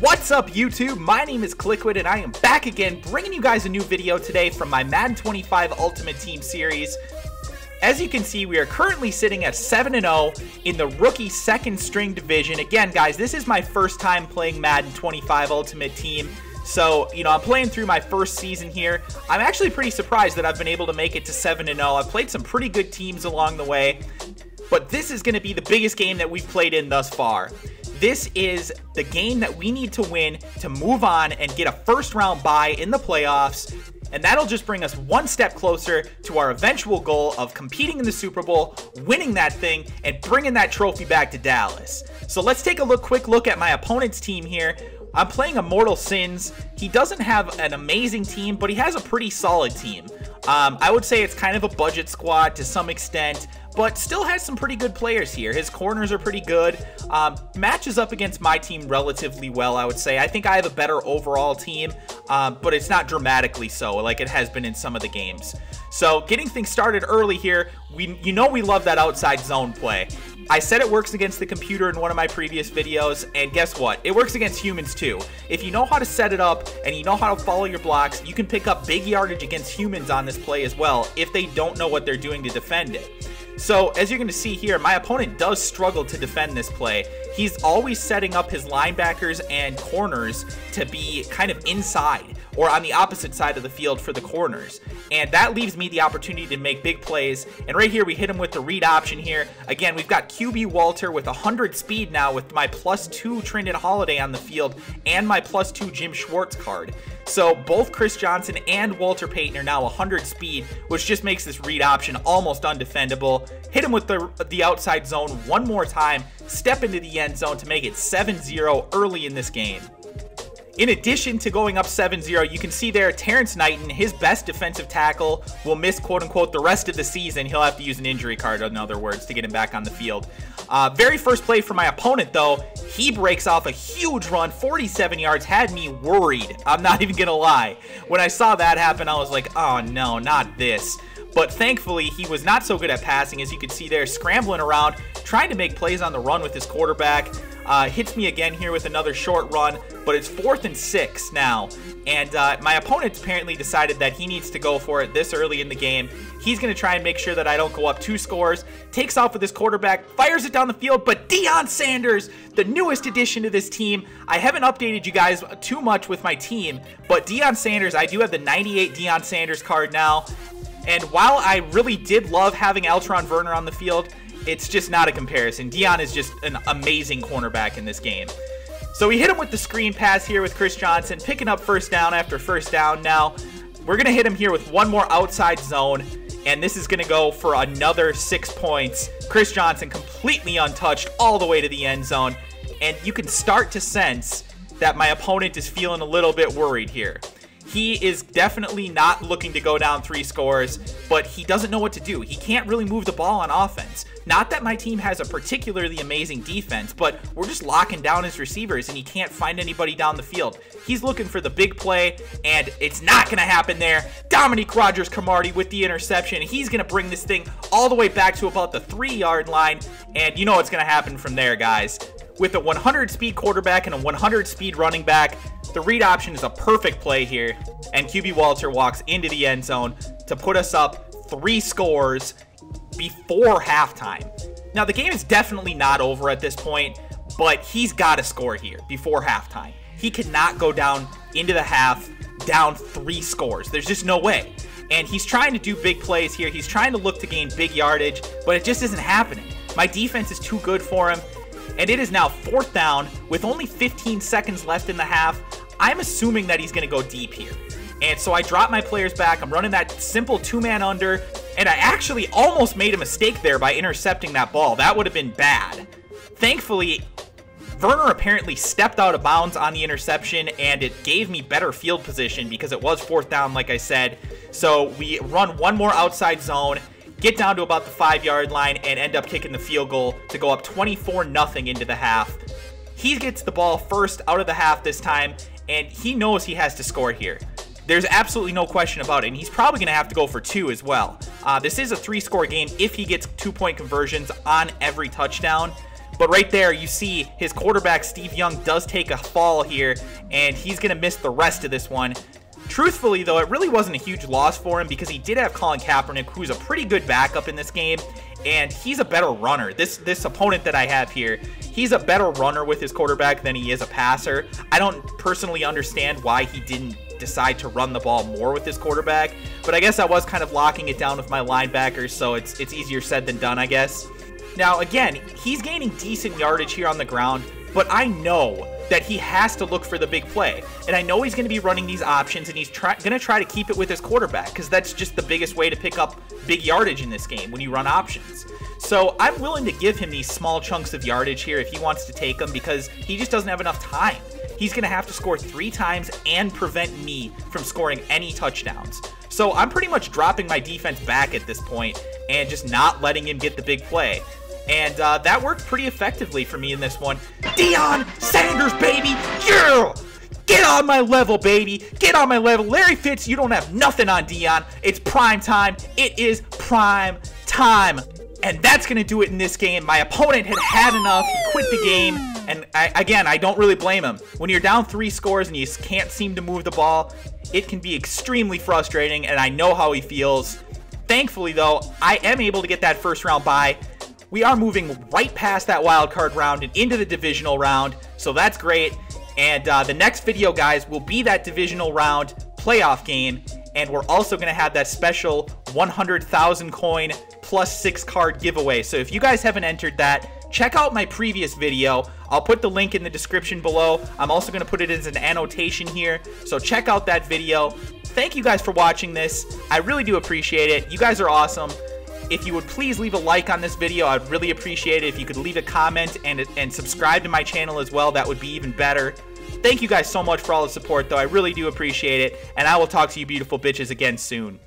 What's up YouTube? My name is Kliquid and I am back again bringing you guys a new video today from my Madden 25 Ultimate Team series. As you can see, we are currently sitting at 7-0 in the rookie second string division. Again, guys, this is my first time playing Madden 25 Ultimate Team. So, you know, I'm playing through my first season here. I'm actually pretty surprised that I've been able to make it to 7-0. I've played some pretty good teams along the way. But this is going to be the biggest game that we've played in thus far. This is the game that we need to win to move on and get a first round bye in the playoffs. And that'll just bring us one step closer to our eventual goal of competing in the Super Bowl, winning that thing, and bringing that trophy back to Dallas. So let's take a look, quick look at my opponent's team here. I'm playing Immortal Sins. He doesn't have an amazing team, but he has a pretty solid team. Um, I would say it's kind of a budget squad to some extent but still has some pretty good players here. His corners are pretty good. Um, matches up against my team relatively well, I would say. I think I have a better overall team, um, but it's not dramatically so like it has been in some of the games. So getting things started early here, we you know we love that outside zone play. I said it works against the computer in one of my previous videos, and guess what? It works against humans too. If you know how to set it up and you know how to follow your blocks, you can pick up big yardage against humans on this play as well if they don't know what they're doing to defend it. So as you're going to see here, my opponent does struggle to defend this play. He's always setting up his linebackers and corners to be kind of inside or on the opposite side of the field for the corners. And that leaves me the opportunity to make big plays. And right here, we hit him with the read option here. Again, we've got QB Walter with 100 speed now with my plus two Trindon Holliday on the field and my plus two Jim Schwartz card. So both Chris Johnson and Walter Payton are now 100 speed, which just makes this read option almost undefendable. Hit him with the, the outside zone one more time, step into the end zone to make it 7-0 early in this game. In addition to going up 7-0, you can see there Terrence Knighton, his best defensive tackle, will miss quote-unquote the rest of the season. He'll have to use an injury card, in other words, to get him back on the field. Uh, very first play for my opponent, though, he breaks off a huge run, 47 yards, had me worried. I'm not even going to lie. When I saw that happen, I was like, oh no, not this. But thankfully, he was not so good at passing, as you can see there, scrambling around, trying to make plays on the run with his quarterback. Uh, hits me again here with another short run, but it's fourth and six now. And uh, my opponent apparently decided that he needs to go for it this early in the game. He's going to try and make sure that I don't go up two scores. Takes off with his quarterback, fires it down the field, but Deion Sanders, the newest addition to this team. I haven't updated you guys too much with my team, but Deion Sanders, I do have the 98 Deion Sanders card now. And while I really did love having Alterraun Verner on the field, it's just not a comparison. Deion is just an amazing cornerback in this game. So we hit him with the screen pass here with Chris Johnson, picking up first down after first down. Now, we're going to hit him here with one more outside zone, and this is going to go for another six points. Chris Johnson completely untouched all the way to the end zone, and you can start to sense that my opponent is feeling a little bit worried here. He is definitely not looking to go down three scores, but he doesn't know what to do. He can't really move the ball on offense. Not that my team has a particularly amazing defense, but we're just locking down his receivers and he can't find anybody down the field. He's looking for the big play, and it's not going to happen there. Dominique Rodgers Cromartie with the interception. He's going to bring this thing all the way back to about the three yard line, and you know what's going to happen from there, guys. With a 100 speed quarterback and a 100 speed running back, the read option is a perfect play here, and QB Walter walks into the end zone to put us up three scores before halftime. Now, the game is definitely not over at this point, but he's got to score here before halftime. He cannot go down into the half down three scores. There's just no way. And he's trying to do big plays here. He's trying to look to gain big yardage, but it just isn't happening. My defense is too good for him. And it is now fourth down with only 15 seconds left in the half. I'm assuming that he's going to go deep here. And so I drop my players back. I'm running that simple two-man under. And I actually almost made a mistake there by intercepting that ball. That would have been bad. Thankfully, Verner apparently stepped out of bounds on the interception, and it gave me better field position because it was fourth down, like I said. So we run one more outside zone, get down to about the five-yard line, and end up kicking the field goal to go up 24-0 into the half. He gets the ball first out of the half this time, and he knows he has to score here. There's absolutely no question about it, and he's probably going to have to go for two as well. Uh, this is a three-score game if he gets two-point conversions on every touchdown, But right there, you see his quarterback, Steve Young, does take a fall here, and he's going to miss the rest of this one. Truthfully, though, it really wasn't a huge loss for him because he did have Colin Kaepernick, who's a pretty good backup in this game, and he's a better runner. This this opponent that I have here, he's a better runner with his quarterback than he is a passer. I don't personally understand why he didn't decide to run the ball more with his quarterback, but I guess I was kind of locking it down with my linebackers, so it's it's easier said than done, I guess. Now, again, he's gaining decent yardage here on the ground, but I know that he has to look for the big play. And I know he's going to be running these options and he's going to try to keep it with his quarterback because that's just the biggest way to pick up big yardage in this game when you run options. So I'm willing to give him these small chunks of yardage here if he wants to take them because he just doesn't have enough time. He's going to have to score three times and prevent me from scoring any touchdowns. So I'm pretty much dropping my defense back at this point and just not letting him get the big play. And uh, that worked pretty effectively for me in this one. Deion Sanders, baby! Yeah! Get on my level, baby! Get on my level. Larry Fitz, you don't have nothing on Deion. It's prime time. It is prime time. And that's going to do it in this game. My opponent had had enough. He quit the game. And I, again, I don't really blame him. When you're down three scores and you can't seem to move the ball, it can be extremely frustrating, and I know how he feels. Thankfully, though, I am able to get that first round bye we are moving right past that wild card round and into the divisional round, so that's great. And uh, the next video, guys, will be that divisional round playoff game, and we're also going to have that special 100,000 coin plus six card giveaway. So if you guys haven't entered that, check out my previous video. I'll put the link in the description below. I'm also going to put it as an annotation here. So check out that video. Thank you guys for watching this. I really do appreciate it. You guys are awesome. If you would please leave a like on this video, I'd really appreciate it. If you could leave a comment and, and subscribe to my channel as well, that would be even better. Thank you guys so much for all the support, though. I really do appreciate it. And I will talk to you beautiful bitches again soon.